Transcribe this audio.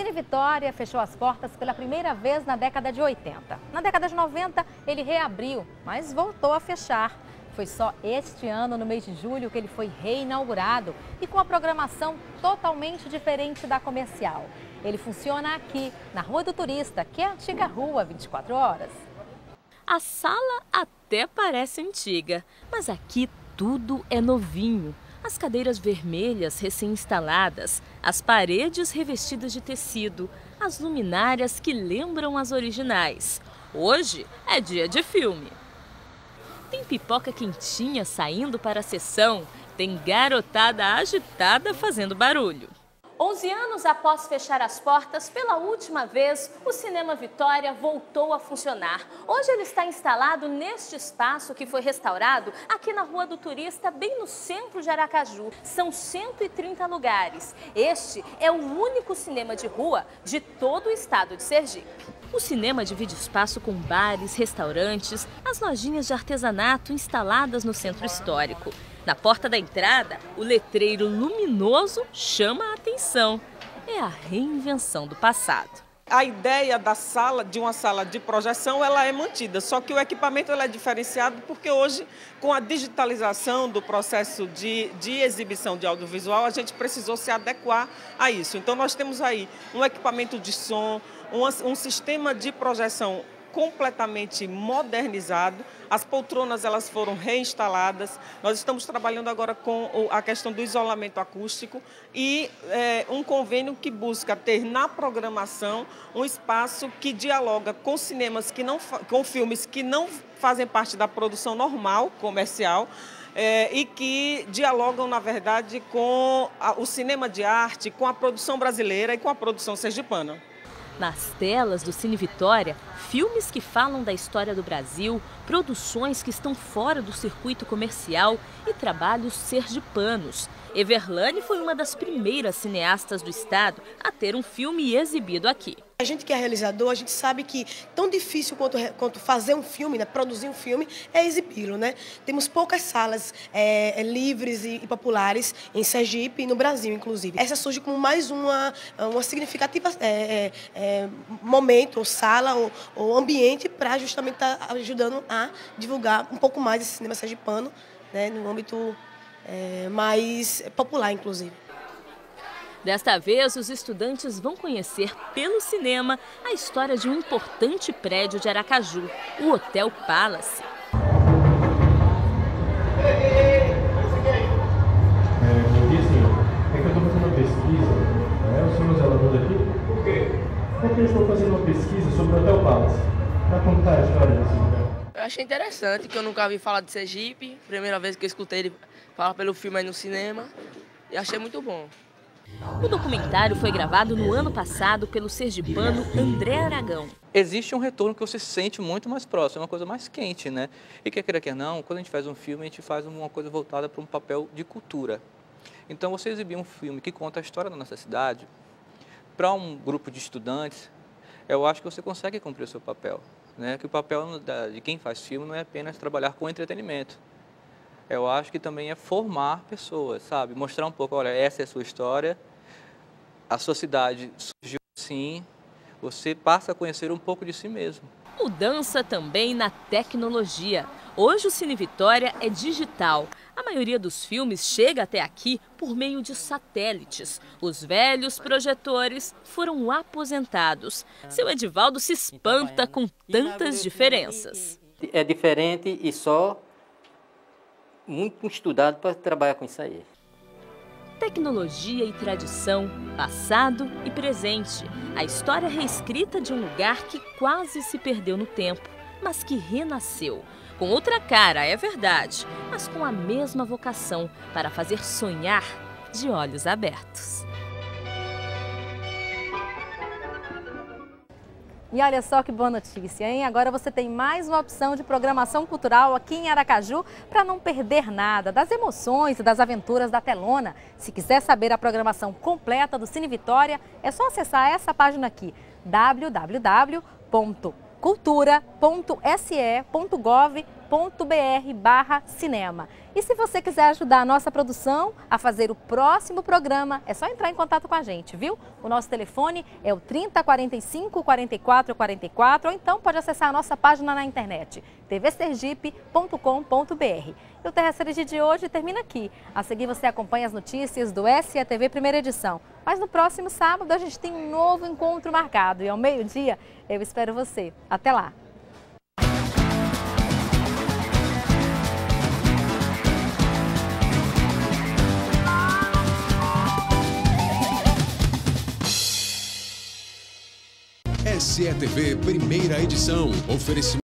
Cine Vitória fechou as portas pela primeira vez na década de 80. Na década de 90, ele reabriu, mas voltou a fechar. Foi só este ano, no mês de julho, que ele foi reinaugurado e com a programação totalmente diferente da comercial. Ele funciona aqui, na Rua do Turista, que é a antiga Rua 24 Horas. A sala até parece antiga, mas aqui tudo é novinho. As cadeiras vermelhas recém-instaladas, as paredes revestidas de tecido, as luminárias que lembram as originais. Hoje é dia de filme. Tem pipoca quentinha saindo para a sessão, tem garotada agitada fazendo barulho. 11 anos após fechar as portas pela última vez, o Cinema Vitória voltou a funcionar. Hoje ele está instalado neste espaço que foi restaurado aqui na Rua do Turista, bem no centro de Aracaju. São 130 lugares. Este é o único cinema de rua de todo o estado de Sergipe. O cinema divide espaço com bares, restaurantes, as lojinhas de artesanato instaladas no centro histórico. Na porta da entrada, o letreiro luminoso chama a atenção. É a reinvenção do passado. A ideia da sala, de uma sala de projeção, ela é mantida, só que o equipamento é diferenciado porque hoje, com a digitalização do processo de, de exibição de audiovisual, a gente precisou se adequar a isso. Então, nós temos aí um equipamento de som, um, um sistema de projeção completamente modernizado. As poltronas elas foram reinstaladas. Nós estamos trabalhando agora com a questão do isolamento acústico e é, um convênio que busca ter na programação um espaço que dialoga com cinemas que não com filmes que não fazem parte da produção normal comercial. É, e que dialogam, na verdade, com a, o cinema de arte, com a produção brasileira e com a produção sergipana. Nas telas do Cine Vitória, filmes que falam da história do Brasil, produções que estão fora do circuito comercial e trabalhos sergipanos. Everlane foi uma das primeiras cineastas do estado a ter um filme exibido aqui. A gente que é realizador, a gente sabe que tão difícil quanto, quanto fazer um filme, né, produzir um filme, é exibi-lo. Né? Temos poucas salas é, é, livres e, e, populares em Sergipe e no Brasil, inclusive. Essa surge como mais uma, uma significativa é, é, é momento, ou sala, ou, ou ambiente para justamente estar tá ajudando a divulgar um pouco mais esse cinema sergipano né, no âmbito é, mais popular, inclusive. Desta vez, os estudantes vão conhecer pelo cinema a história de um importante prédio de Aracaju, o Hotel Palace. Que eu estou fazendo uma pesquisa, sobre o Hotel Palace, para contar a história desse lugar. Eu achei interessante, que eu nunca ouvi falar de Sergipe, primeira vez que eu escutei ele falar pelo filme aí no cinema, e achei muito bom. O documentário foi gravado no ano passado pelo sergipano André Aragão. Existe um retorno que você se sente muito mais próximo, é uma coisa mais quente, né? E quer queira, quer não, quando a gente faz um filme, a gente faz uma coisa voltada para um papel de cultura. Então, você exibir um filme que conta a história da nossa cidade, para um grupo de estudantes, eu acho que você consegue cumprir o seu papel. Né? Que o papel de quem faz filme não é apenas trabalhar com entretenimento. Eu acho que também é formar pessoas, sabe? Mostrar um pouco, olha, essa é a sua história, a sua cidade surgiu assim, você passa a conhecer um pouco de si mesmo. Mudança também na tecnologia. Hoje o Cine Vitória é digital. A maioria dos filmes chega até aqui por meio de satélites. Os velhos projetores foram aposentados. Seu Edivaldo se espanta com tantas diferenças. É diferente e só muito estudado para trabalhar com isso aí tecnologia e tradição, passado e presente. A história reescrita de um lugar que quase se perdeu no tempo, mas que renasceu. Com outra cara, é verdade, mas com a mesma vocação para fazer sonhar de olhos abertos. E olha só que boa notícia, hein? Agora você tem mais uma opção de programação cultural aqui em Aracaju para não perder nada das emoções e das aventuras da telona. Se quiser saber a programação completa do Cine Vitória, é só acessar essa página aqui, www.cultura.se.gov.br barra cinema. E se você quiser ajudar a nossa produção a fazer o próximo programa, é só entrar em contato com a gente, viu? O nosso telefone é o 3045 44 44 ou então pode acessar a nossa página na internet tvsergipe.com.br. E o Terra Serigi de hoje termina aqui. A seguir você acompanha as notícias do SETV primeira edição. Mas no próximo sábado a gente tem um novo encontro marcado e ao meio-dia eu espero você. Até lá! SETV primeira edição. Oferecimento